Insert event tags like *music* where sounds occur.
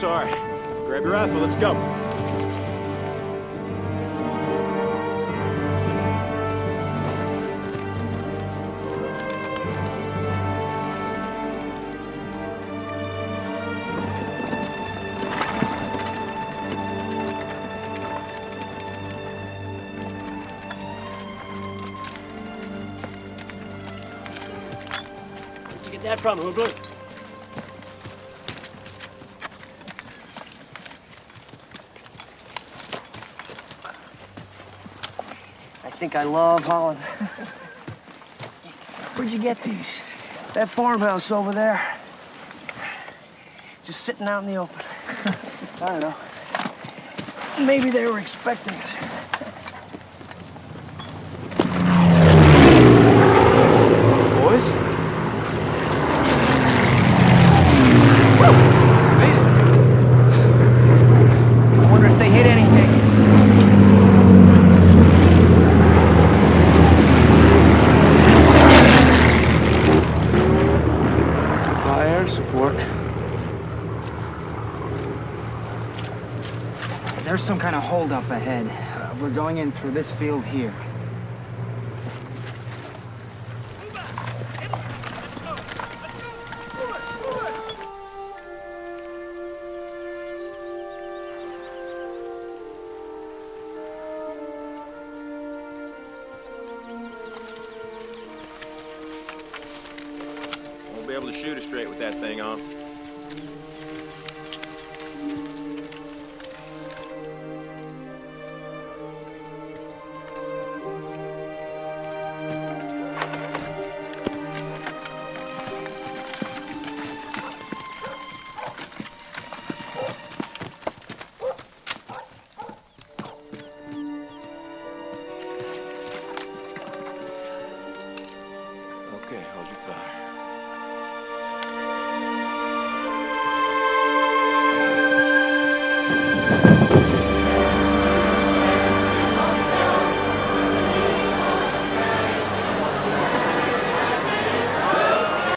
Grab your rifle, let's go. That from, Hoodlum? Think I love Holland. *laughs* Where'd you get these? That farmhouse over there. Just sitting out in the open. *laughs* I don't know. Maybe they were expecting us. There's some kind of holdup ahead. Uh, we're going in through this field here. Won't be able to shoot it straight with that thing on.